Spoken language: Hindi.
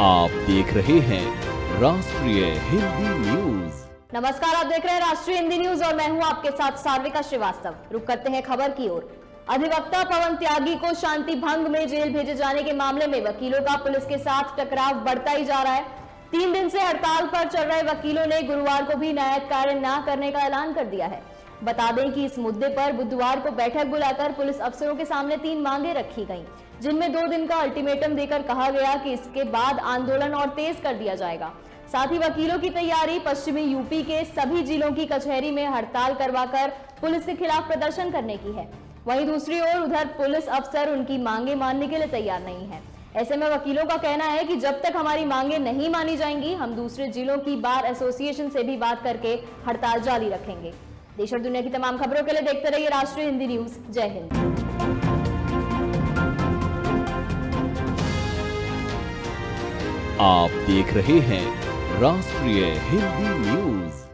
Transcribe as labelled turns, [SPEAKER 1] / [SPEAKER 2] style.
[SPEAKER 1] आप देख रहे हैं राष्ट्रीय हिंदी न्यूज़।
[SPEAKER 2] नमस्कार, आप देख रहे हैं राष्ट्रीय हिंदी न्यूज़ और मैं हूँ आपके साथ सार्विका श्रीवास्तव। रुक करते हैं खबर की ओर। अधिवक्ता पवन त्यागी को शांति भंग में जेल भेजे जाने के मामले में वकीलों का पुलिस के साथ टकराव बढ़ता ही जा रहा है। तीन दिन से हड़ताल पर चल रहे वकीलों ने गुरुवार को भी न्यायिक कार्य न करने का ऐलान कर दिया है। बता दें कि इस मुद्दे पर बुधवार को बैठक बुलाकर पुलिस अफसरों के सामने तीन मांगे रखी गईं, जिनमें दो दिन का अल्टीमेटम देकर कहा गया कि इसके बाद आंदोलन और तेज कर दिया जाएगा। साथ ही वकीलों की तैयारी पश्चिमी यूपी के सभी जिलों की कचहरी में हड़ताल करवाकर पुलिस के खिलाफ प्रदर्शन करने की है। वहीं दूसरी ओर उधर पुलिस अफसर उनकी मांगे मानने के लिए तैयार नहीं है। ऐसे में वकीलों का कहना है कि जब तक हमारी मांगे नहीं मानी जाएँगी हम दूसरे जिलों की बार एसोसिएशन से भी बात करके हड़ताल जारी रखेंगे। देश और दुनिया की तमाम खबरों के लिए देखते रहिए राष्ट्रीय हिंदी न्यूज़। जय हिंद।
[SPEAKER 1] आप देख रहे हैं राष्ट्रीय हिंदी न्यूज़।